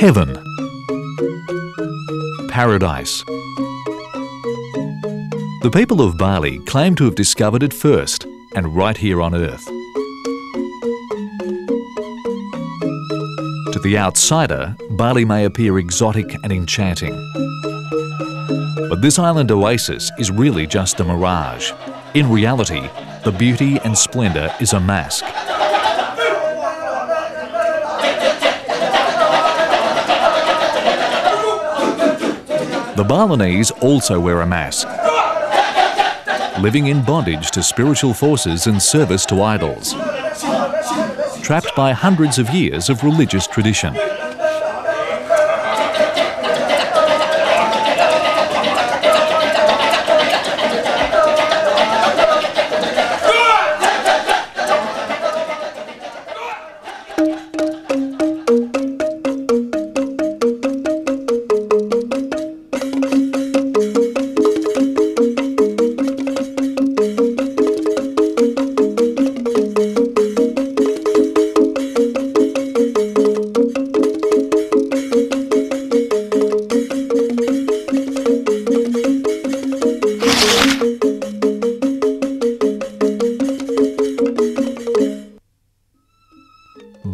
Heaven. Paradise. The people of Bali claim to have discovered it first and right here on Earth. To the outsider, Bali may appear exotic and enchanting. But this island oasis is really just a mirage. In reality, the beauty and splendour is a mask. Balinese also wear a mask, living in bondage to spiritual forces and service to idols, trapped by hundreds of years of religious tradition.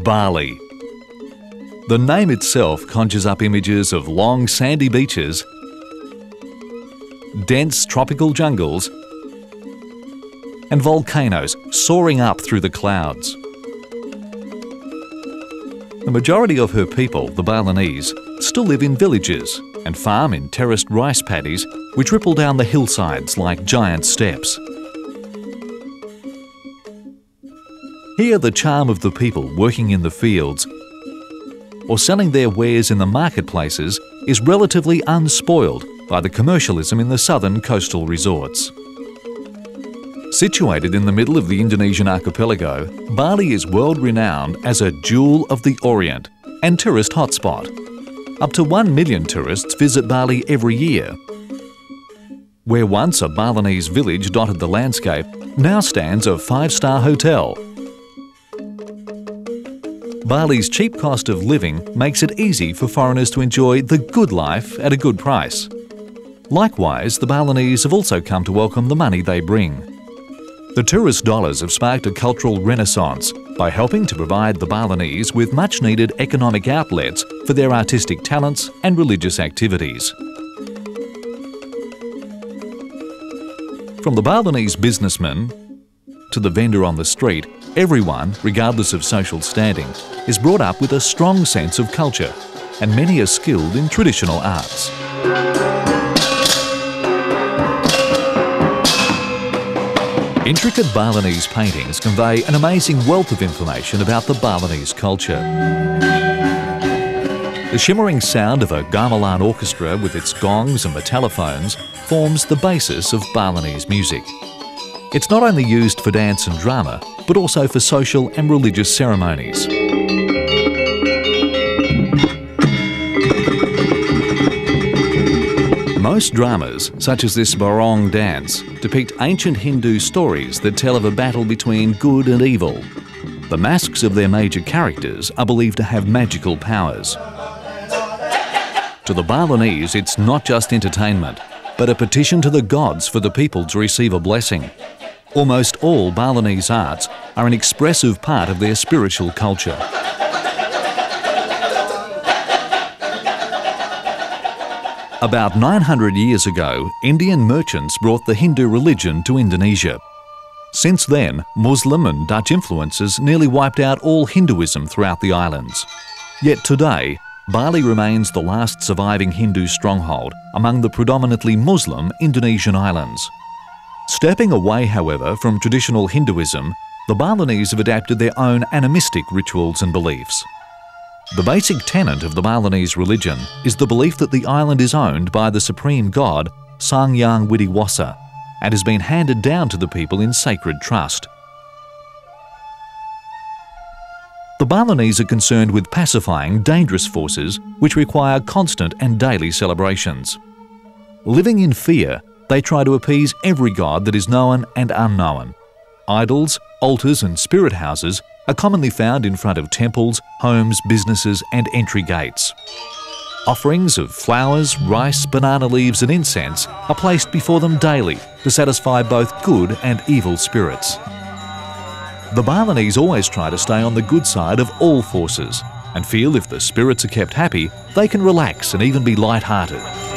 Bali. The name itself conjures up images of long sandy beaches, dense tropical jungles, and volcanoes soaring up through the clouds. The majority of her people, the Balinese, still live in villages and farm in terraced rice paddies which ripple down the hillsides like giant steps. Here, the charm of the people working in the fields or selling their wares in the marketplaces is relatively unspoiled by the commercialism in the southern coastal resorts. Situated in the middle of the Indonesian archipelago, Bali is world renowned as a jewel of the Orient and tourist hotspot. Up to 1 million tourists visit Bali every year. Where once a Balinese village dotted the landscape, now stands a five star hotel Bali's cheap cost of living makes it easy for foreigners to enjoy the good life at a good price. Likewise, the Balinese have also come to welcome the money they bring. The tourist dollars have sparked a cultural renaissance by helping to provide the Balinese with much needed economic outlets for their artistic talents and religious activities. From the Balinese businessman to the vendor on the street, everyone, regardless of social standing, is brought up with a strong sense of culture, and many are skilled in traditional arts. Intricate Balinese paintings convey an amazing wealth of information about the Balinese culture. The shimmering sound of a gamelan orchestra with its gongs and metallophones forms the basis of Balinese music. It's not only used for dance and drama, but also for social and religious ceremonies. Most dramas, such as this Barong dance, depict ancient Hindu stories that tell of a battle between good and evil. The masks of their major characters are believed to have magical powers. To the Balinese, it's not just entertainment, but a petition to the gods for the people to receive a blessing. Almost all Balinese arts are an expressive part of their spiritual culture. About 900 years ago, Indian merchants brought the Hindu religion to Indonesia. Since then, Muslim and Dutch influences nearly wiped out all Hinduism throughout the islands. Yet today, Bali remains the last surviving Hindu stronghold among the predominantly Muslim Indonesian islands. Stepping away, however, from traditional Hinduism, the Balinese have adapted their own animistic rituals and beliefs. The basic tenet of the Balinese religion is the belief that the island is owned by the supreme god Sang Hyang Widhi Wasa and has been handed down to the people in sacred trust. The Balinese are concerned with pacifying dangerous forces which require constant and daily celebrations. Living in fear, they try to appease every god that is known and unknown. Idols, altars, and spirit houses are commonly found in front of temples, homes, businesses, and entry gates. Offerings of flowers, rice, banana leaves, and incense are placed before them daily to satisfy both good and evil spirits. The Balinese always try to stay on the good side of all forces and feel if the spirits are kept happy, they can relax and even be light-hearted.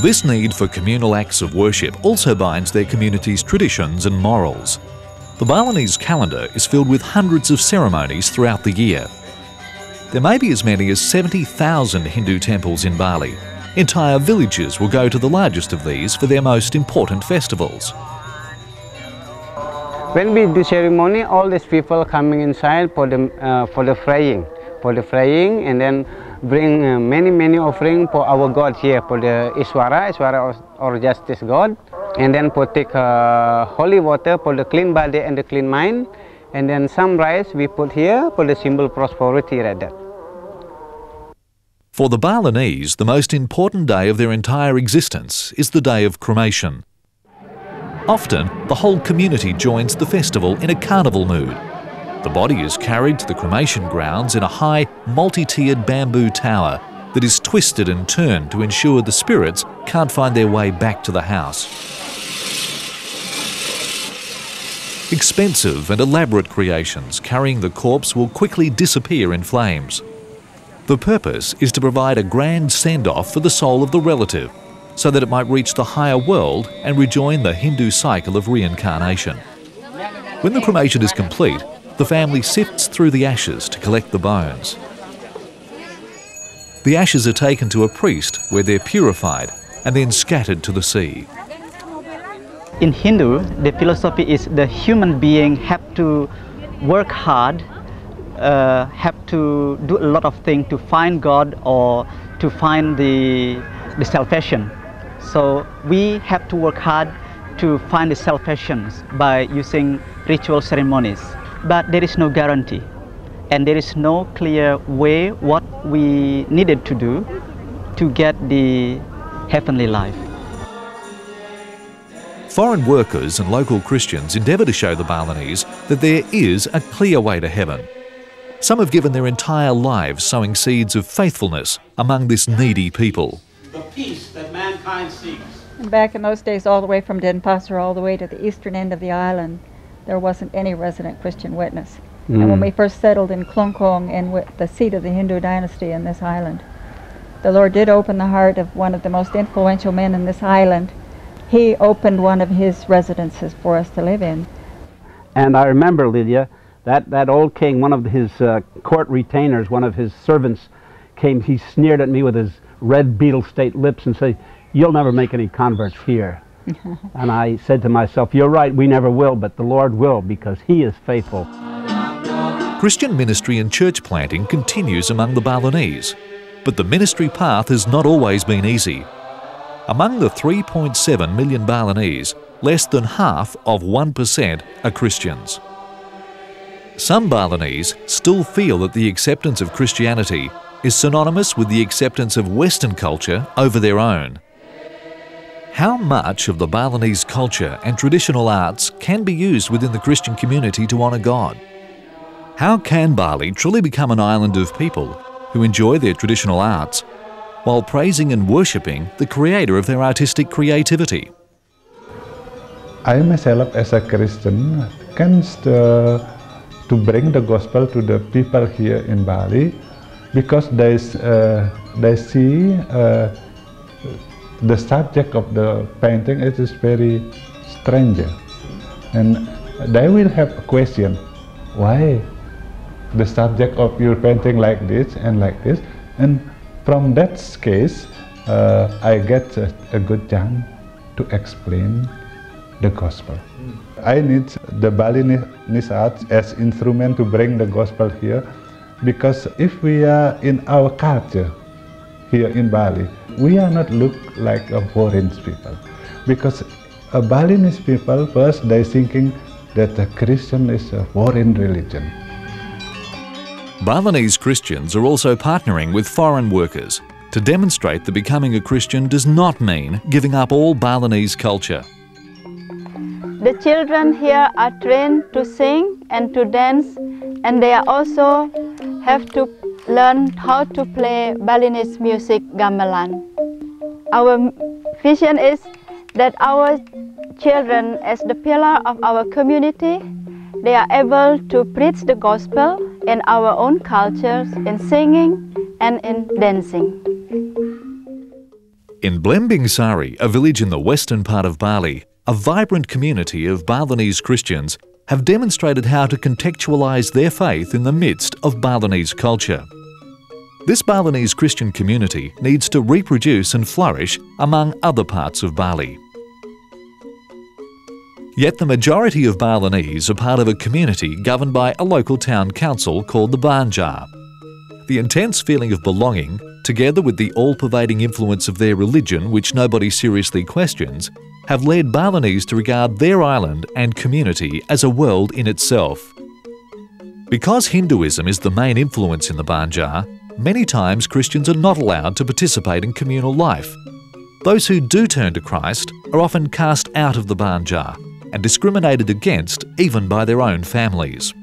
This need for communal acts of worship also binds their community's traditions and morals. The Balinese calendar is filled with hundreds of ceremonies throughout the year. There may be as many as 70,000 Hindu temples in Bali. Entire villages will go to the largest of these for their most important festivals. When we do ceremony, all these people coming inside for the uh, for the praying, for the praying, and then bring uh, many many offering for our God here for the Iswara, Iswara or, justice God, and then for take uh, holy water for the clean body and the clean mind, and then some rice we put here for the symbol prosperity like that. For the Balinese, the most important day of their entire existence is the day of cremation. Often, the whole community joins the festival in a carnival mood. The body is carried to the cremation grounds in a high, multi-tiered bamboo tower that is twisted and turned to ensure the spirits can't find their way back to the house. Expensive and elaborate creations carrying the corpse will quickly disappear in flames. The purpose is to provide a grand send-off for the soul of the relative so that it might reach the higher world and rejoin the Hindu cycle of reincarnation. When the cremation is complete, the family sifts through the ashes to collect the bones. The ashes are taken to a priest where they're purified and then scattered to the sea. In Hindu, the philosophy is the human being have to work hard, uh, have to do a lot of things to find God or to find the, the salvation. So we have to work hard to find the salvation by using ritual ceremonies. But there is no guarantee and there is no clear way what we needed to do to get the heavenly life. Foreign workers and local Christians endeavour to show the Balinese that there is a clear way to heaven. Some have given their entire lives sowing seeds of faithfulness among this needy people the peace that mankind seeks. And back in those days, all the way from Denpasar all the way to the eastern end of the island, there wasn't any resident Christian witness. Mm. And when we first settled in Klungkung, in the seat of the Hindu dynasty in this island, the Lord did open the heart of one of the most influential men in this island. He opened one of his residences for us to live in. And I remember, Lydia, that, that old king, one of his uh, court retainers, one of his servants, came, he sneered at me with his red betel state lips and said, you'll never make any converts here. and I said to myself, you're right, we never will, but the Lord will because he is faithful. Christian ministry and church planting continues among the Balinese, but the ministry path has not always been easy. Among the 3.7 million Balinese, less than half of 1% are Christians. Some Balinese still feel that the acceptance of Christianity is synonymous with the acceptance of Western culture over their own. How much of the Balinese culture and traditional arts can be used within the Christian community to honour God? How can Bali truly become an island of people who enjoy their traditional arts while praising and worshipping the creator of their artistic creativity? I myself as a Christian can uh, to bring the gospel to the people here in Bali because they, uh, they see uh, the subject of the painting it is very strange and they will have a question why the subject of your painting like this and like this and from that case uh, I get a, a, good chance to explain the gospel. I need the Balinese art as instrument to bring the gospel here because if we are in our culture here in Bali, we are not look like a foreign people. Because a Balinese people, first they thinking that the Christian is a foreign religion. Balinese Christians are also partnering with foreign workers to demonstrate that becoming a Christian does not mean giving up all Balinese culture. The children here are trained to sing and to dance and they also have to learn how to play Balinese music gamelan. Our vision is that our children as the pillar of our community, they are able to preach the gospel in our own cultures, in singing and in dancing. In Blimbingsari, a village in the western part of Bali, a vibrant community of Balinese Christians have demonstrated how to contextualise their faith in the midst of Balinese culture. This Balinese Christian community needs to reproduce and flourish among other parts of Bali. Yet the majority of Balinese are part of a community governed by a local town council called the Banjar. The intense feeling of belonging, together with the all pervading influence of their religion, which nobody seriously questions, have led Balinese to regard their island and community as a world in itself. Because Hinduism is the main influence in the Banjar, many times Christians are not allowed to participate in communal life. Those who do turn to Christ are often cast out of the Banjar and discriminated against even by their own families.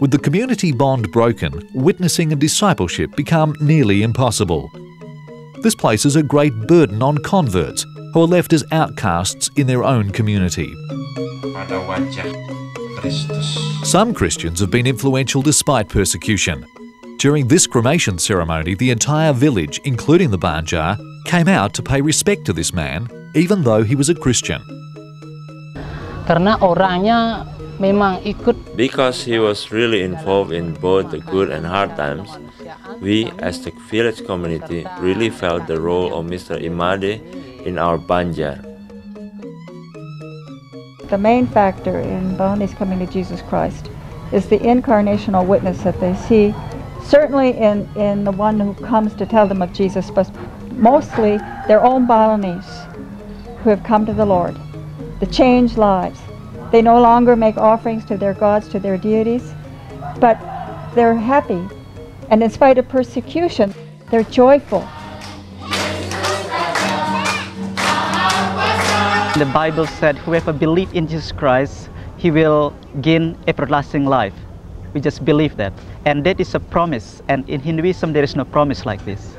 With the community bond broken, witnessing and discipleship become nearly impossible. This places a great burden on converts who are left as outcasts in their own community. Some Christians have been influential despite persecution. During this cremation ceremony, the entire village, including the Banjar, came out to pay respect to this man, even though he was a Christian. Karena orangnya memang ikut because he was really involved in both the good and hard times we as the village community really felt the role of Mr. I Made in our Banjar. The main factor in Balinese coming to Jesus Christ is the incarnational witness that they see, certainly in, in the one who comes to tell them of Jesus, but mostly their own Balinese who have come to the Lord. The changed lives. They no longer make offerings to their gods, to their deities, but they're happy. And in spite of persecution, they're joyful. The Bible said, whoever believes in Jesus Christ, he will gain everlasting life. We just believe that. And that is a promise. And in Hinduism, there is no promise like this.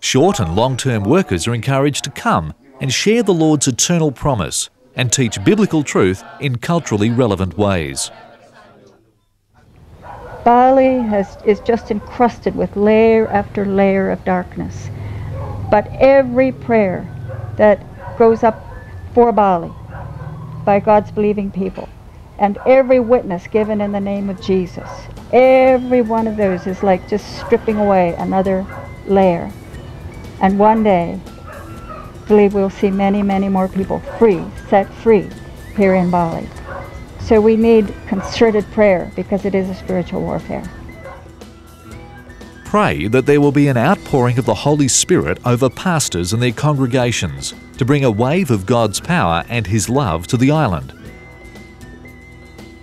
Short and long term workers are encouraged to come and share the Lord's eternal promise and teach biblical truth in culturally relevant ways. Bali has, is just encrusted with layer after layer of darkness. But every prayer that goes up for Bali by God's believing people, and every witness given in the name of Jesus, every one of those is like just stripping away another layer. And one day, I believe we'll see many, many more people free, set free here in Bali. So we need concerted prayer because it is a spiritual warfare. Pray that there will be an outpouring of the Holy Spirit over pastors and their congregations to bring a wave of God's power and His love to the island.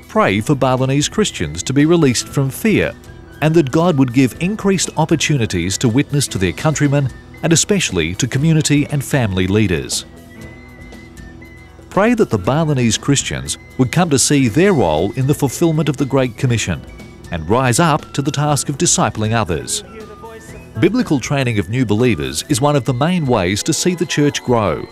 Pray for Balinese Christians to be released from fear and that God would give increased opportunities to witness to their countrymen and especially to community and family leaders. Pray that the Balinese Christians would come to see their role in the fulfillment of the Great Commission and rise up to the task of discipling others. Biblical training of new believers is one of the main ways to see the church grow.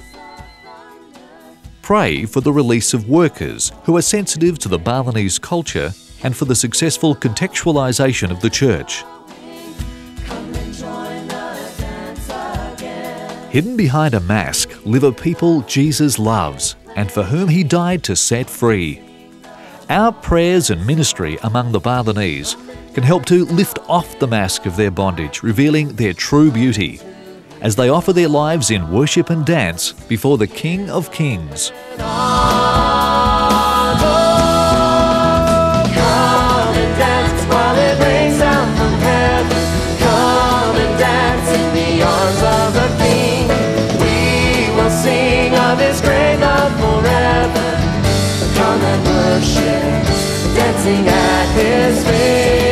Pray for the release of workers who are sensitive to the Balinese culture and for the successful contextualisation of the church. Hidden behind a mask live a people Jesus loves and for whom he died to set free. Our prayers and ministry among the Balinese can help to lift off the mask of their bondage, revealing their true beauty, as they offer their lives in worship and dance before the King of Kings. dancing at his feet.